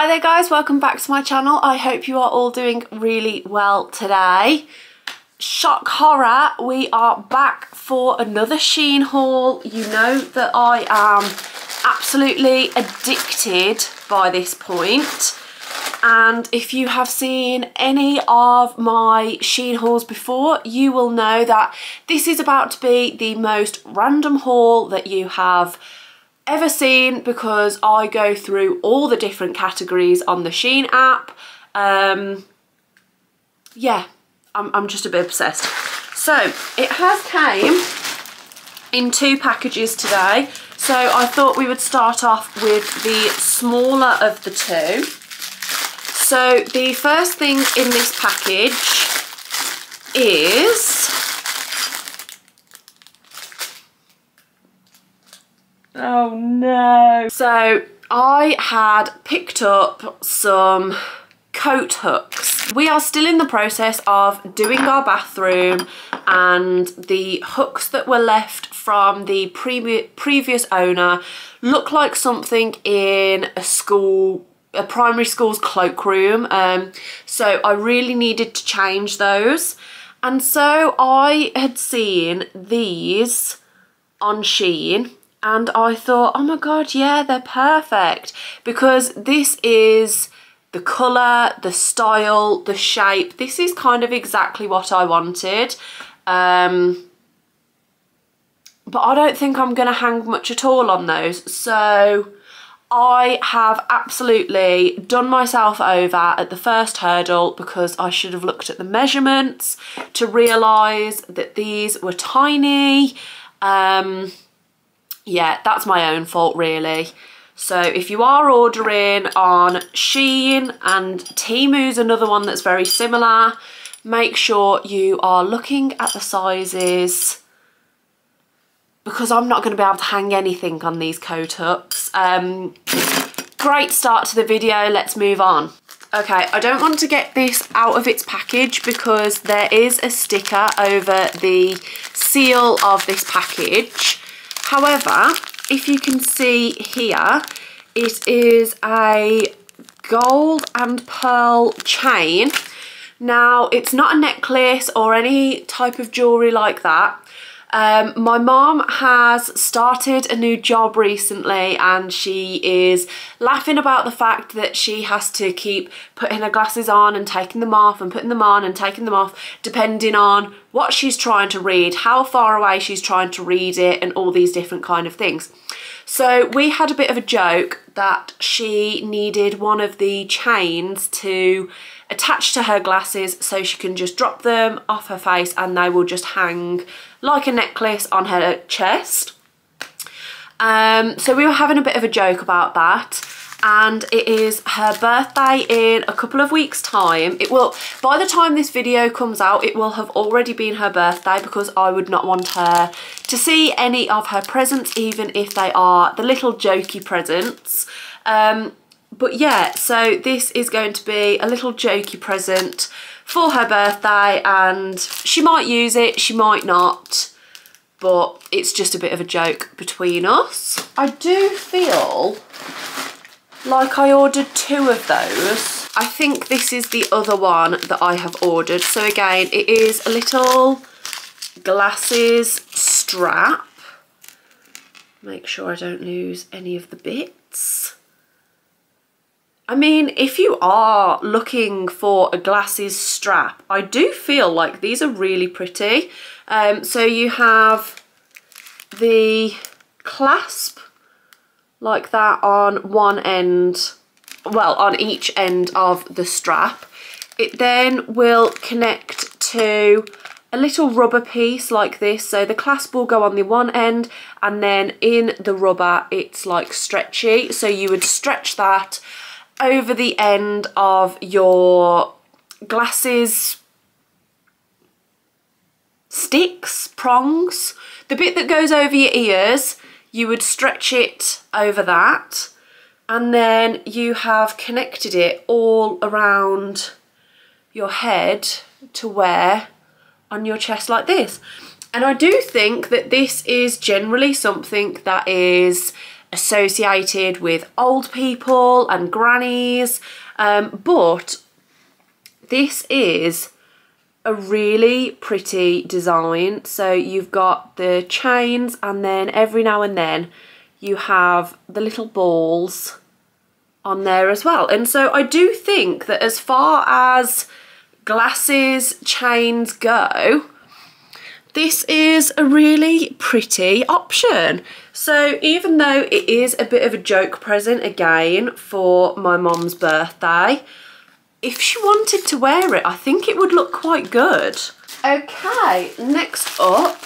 Hi there guys, welcome back to my channel. I hope you are all doing really well today. Shock horror, we are back for another Shein haul. You know that I am absolutely addicted by this point. And if you have seen any of my Shein hauls before, you will know that this is about to be the most random haul that you have ever seen because I go through all the different categories on the Shein app. Um, yeah, I'm, I'm just a bit obsessed. So it has came in two packages today. So I thought we would start off with the smaller of the two. So the first thing in this package is Oh no. So I had picked up some coat hooks. We are still in the process of doing our bathroom and the hooks that were left from the pre previous owner look like something in a school a primary school's cloakroom um, so I really needed to change those and so I had seen these on Shein and I thought, oh my god, yeah, they're perfect because this is the colour, the style, the shape. This is kind of exactly what I wanted. Um, but I don't think I'm going to hang much at all on those. So I have absolutely done myself over at the first hurdle because I should have looked at the measurements to realise that these were tiny. Um, yeah, that's my own fault really. So if you are ordering on Shein and Temu's another one that's very similar, make sure you are looking at the sizes because I'm not going to be able to hang anything on these coat hooks. Um, great start to the video, let's move on. Okay, I don't want to get this out of its package because there is a sticker over the seal of this package. However, if you can see here, it is a gold and pearl chain. Now, it's not a necklace or any type of jewellery like that. Um, my mom has started a new job recently and she is laughing about the fact that she has to keep putting her glasses on and taking them off and putting them on and taking them off depending on what she's trying to read, how far away she's trying to read it and all these different kind of things. So we had a bit of a joke that she needed one of the chains to attach to her glasses so she can just drop them off her face and they will just hang like a necklace on her chest. Um, so we were having a bit of a joke about that and it is her birthday in a couple of weeks time it will by the time this video comes out it will have already been her birthday because I would not want her to see any of her presents even if they are the little jokey presents um, but yeah so this is going to be a little jokey present for her birthday and she might use it, she might not, but it's just a bit of a joke between us. I do feel like I ordered two of those. I think this is the other one that I have ordered. So again, it is a little glasses strap. Make sure I don't lose any of the bits. I mean, if you are looking for a glasses strap, I do feel like these are really pretty. Um, so you have the clasp like that on one end, well, on each end of the strap. It then will connect to a little rubber piece like this. So the clasp will go on the one end and then in the rubber, it's like stretchy. So you would stretch that over the end of your glasses sticks, prongs. The bit that goes over your ears, you would stretch it over that and then you have connected it all around your head to wear on your chest like this. And I do think that this is generally something that is associated with old people and grannies. Um, but this is a really pretty design. So you've got the chains and then every now and then you have the little balls on there as well. And so I do think that as far as glasses chains go, this is a really pretty option. So even though it is a bit of a joke present again for my mom's birthday, if she wanted to wear it, I think it would look quite good. Okay, next up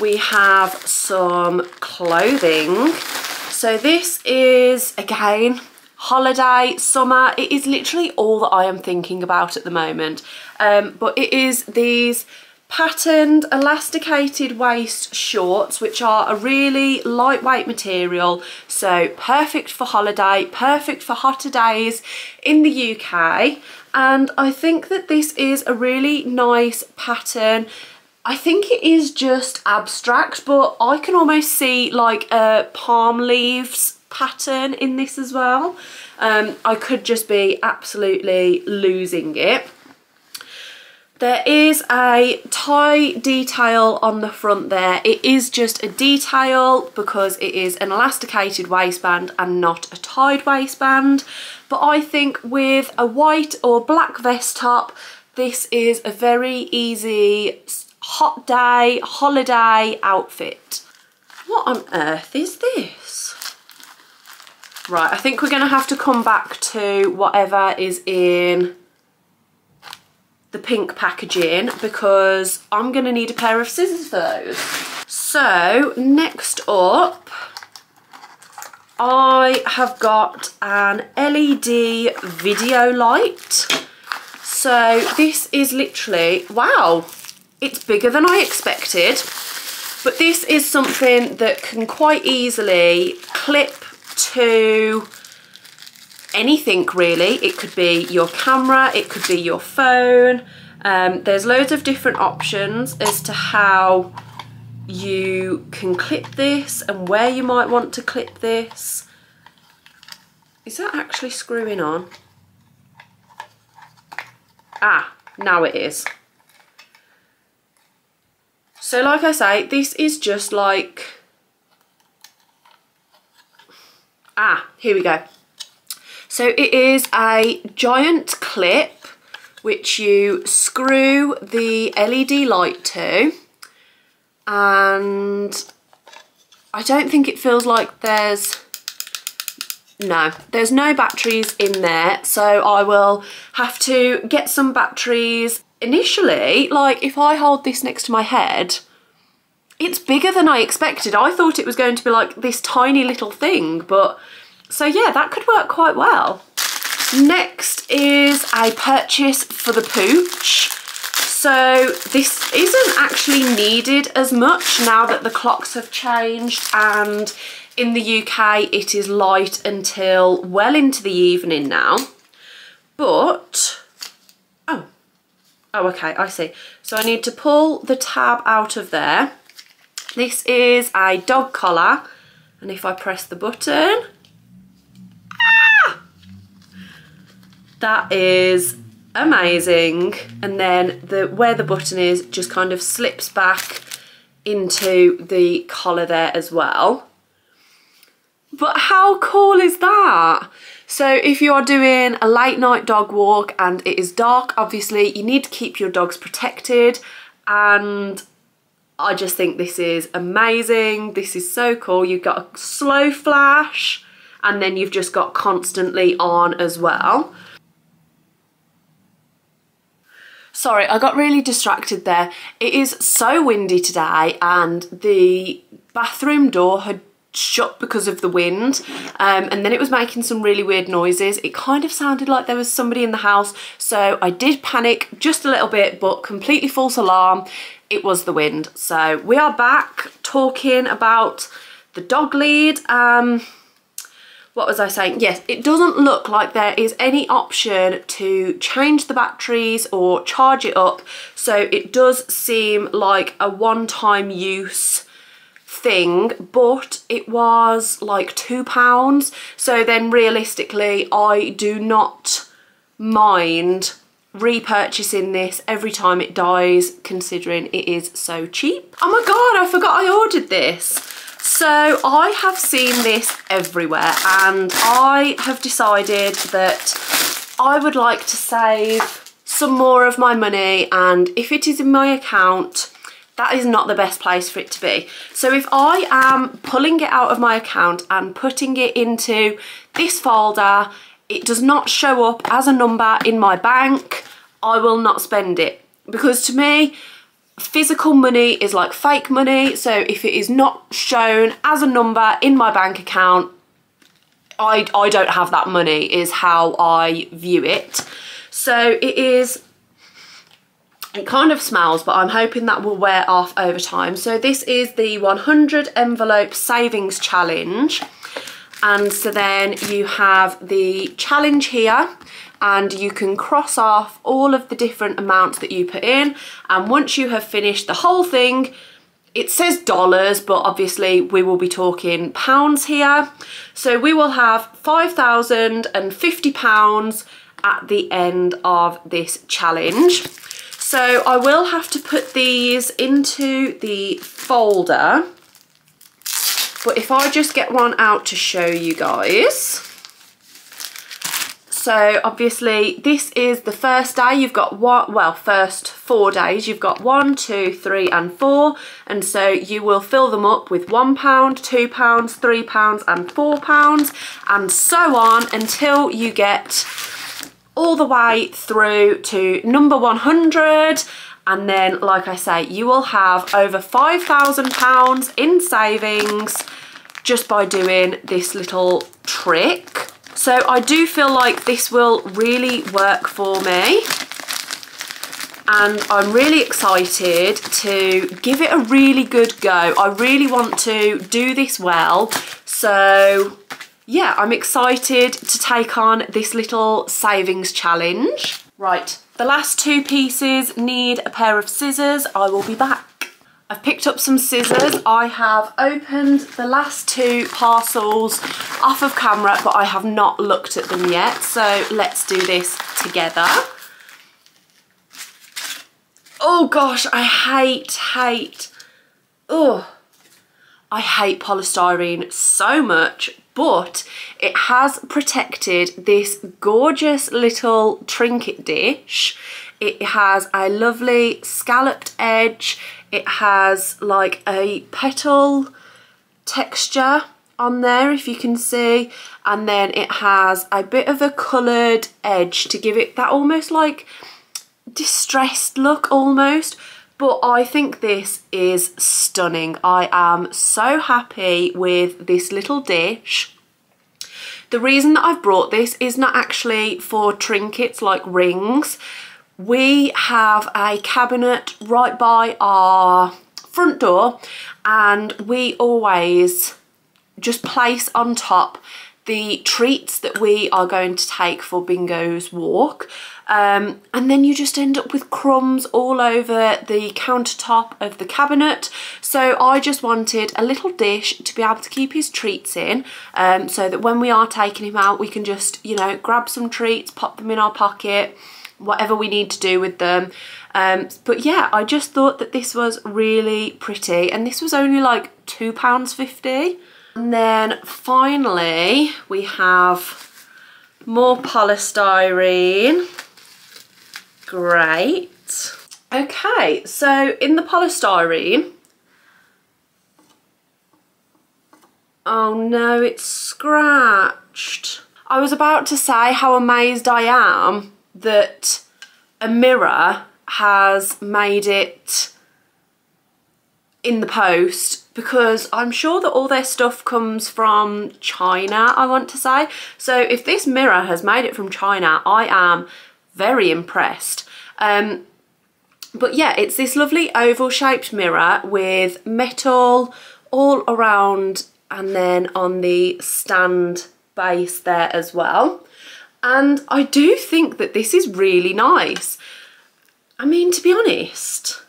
we have some clothing. So this is, again, holiday, summer. It is literally all that I am thinking about at the moment. Um, but it is these patterned elasticated waist shorts which are a really lightweight material. So perfect for holiday perfect for hotter days in the UK and I think that this is a really nice pattern. I think it is just abstract but I can almost see like a palm leaves pattern in this as well. Um, I could just be absolutely losing it there is a tie detail on the front there. It is just a detail because it is an elasticated waistband and not a tied waistband. But I think with a white or black vest top, this is a very easy hot day, holiday outfit. What on earth is this? Right, I think we're going to have to come back to whatever is in the pink packaging because I'm going to need a pair of scissors for those. So next up, I have got an LED video light. So this is literally, wow, it's bigger than I expected. But this is something that can quite easily clip to anything really. It could be your camera, it could be your phone. Um, there's loads of different options as to how you can clip this and where you might want to clip this. Is that actually screwing on? Ah, now it is. So like I say, this is just like, ah, here we go. So it is a giant clip which you screw the LED light to and I don't think it feels like there's no there's no batteries in there. So I will have to get some batteries. Initially like if I hold this next to my head it's bigger than I expected. I thought it was going to be like this tiny little thing but so yeah, that could work quite well. Next is a purchase for the pooch. So this isn't actually needed as much now that the clocks have changed and in the UK it is light until well into the evening now. But, oh, oh okay, I see. So I need to pull the tab out of there. This is a dog collar and if I press the button, That is amazing. And then the where the button is just kind of slips back into the collar there as well. But how cool is that? So if you are doing a late night dog walk and it is dark, obviously you need to keep your dogs protected and I just think this is amazing. This is so cool. You've got a slow flash and then you've just got constantly on as well. Sorry, I got really distracted there. It is so windy today and the bathroom door had shut because of the wind um, and then it was making some really weird noises. It kind of sounded like there was somebody in the house so I did panic just a little bit but completely false alarm. It was the wind. So we are back talking about the dog lead. Um, what was I saying? Yes, it doesn't look like there is any option to change the batteries or charge it up. So it does seem like a one-time use thing, but it was like £2. So then realistically, I do not mind repurchasing this every time it dies considering it is so cheap. Oh my god, I forgot I ordered this. So I have seen this everywhere and I have decided that I would like to save some more of my money and if it is in my account that is not the best place for it to be. So if I am pulling it out of my account and putting it into this folder, it does not show up as a number in my bank, I will not spend it. Because to me, physical money is like fake money. So if it is not shown as a number in my bank account, I, I don't have that money is how I view it. So it is it kind of smells, but I'm hoping that will wear off over time. So this is the 100 envelope savings challenge. And so then you have the challenge here and you can cross off all of the different amounts that you put in. And once you have finished the whole thing, it says dollars, but obviously we will be talking pounds here. So we will have 5,050 pounds at the end of this challenge. So I will have to put these into the folder. But if I just get one out to show you guys. So obviously this is the first day. You've got one, well, first four days. You've got one, two, three and four. And so you will fill them up with one pound, two pounds, three pounds and four pounds and so on until you get all the way through to number 100 and then like I say you will have over £5,000 in savings just by doing this little trick. So I do feel like this will really work for me and I'm really excited to give it a really good go. I really want to do this well so yeah, I'm excited to take on this little savings challenge. Right, the last two pieces need a pair of scissors. I will be back. I've picked up some scissors. I have opened the last two parcels off of camera, but I have not looked at them yet. So let's do this together. Oh gosh, I hate, hate, oh, I hate polystyrene so much, but it has protected this gorgeous little trinket dish. It has a lovely scalloped edge. It has like a petal texture on there if you can see and then it has a bit of a coloured edge to give it that almost like distressed look almost but I think this is stunning. I am so happy with this little dish. The reason that I've brought this is not actually for trinkets like rings. We have a cabinet right by our front door and we always just place on top the treats that we are going to take for Bingo's walk. Um, and then you just end up with crumbs all over the countertop of the cabinet. So I just wanted a little dish to be able to keep his treats in um, so that when we are taking him out we can just, you know, grab some treats, pop them in our pocket, whatever we need to do with them. Um, but yeah, I just thought that this was really pretty and this was only like £2.50. And then finally we have more polystyrene Great. Okay, so in the polystyrene, oh no, it's scratched. I was about to say how amazed I am that a mirror has made it in the post because I'm sure that all their stuff comes from China, I want to say. So if this mirror has made it from China, I am very impressed. Um, but yeah, it's this lovely oval shaped mirror with metal all around and then on the stand base there as well. And I do think that this is really nice. I mean, to be honest,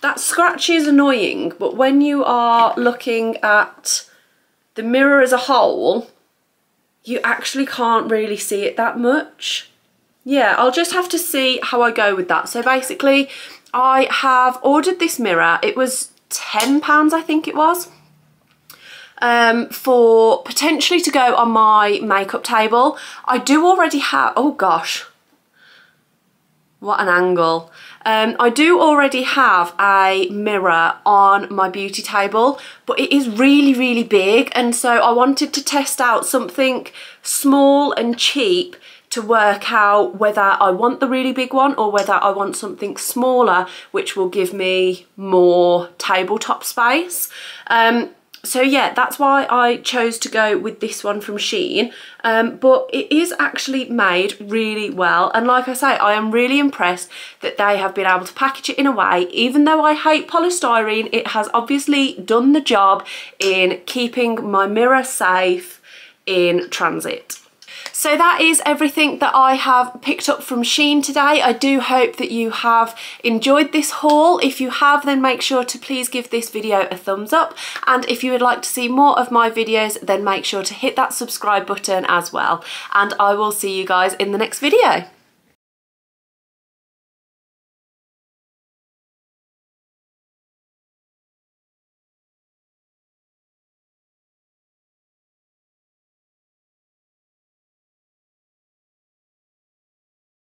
that scratch is annoying, but when you are looking at the mirror as a whole, you actually can't really see it that much. Yeah, I'll just have to see how I go with that. So basically, I have ordered this mirror. It was £10, I think it was. Um, for potentially to go on my makeup table. I do already have, oh gosh, what an angle. Um, I do already have a mirror on my beauty table, but it is really, really big. And so I wanted to test out something small and cheap to work out whether I want the really big one or whether I want something smaller, which will give me more tabletop space. Um, so yeah, that's why I chose to go with this one from Shein. Um, but it is actually made really well. And like I say, I am really impressed that they have been able to package it in a way, even though I hate polystyrene, it has obviously done the job in keeping my mirror safe in transit. So that is everything that I have picked up from Shein today. I do hope that you have enjoyed this haul. If you have, then make sure to please give this video a thumbs up. And if you would like to see more of my videos, then make sure to hit that subscribe button as well. And I will see you guys in the next video.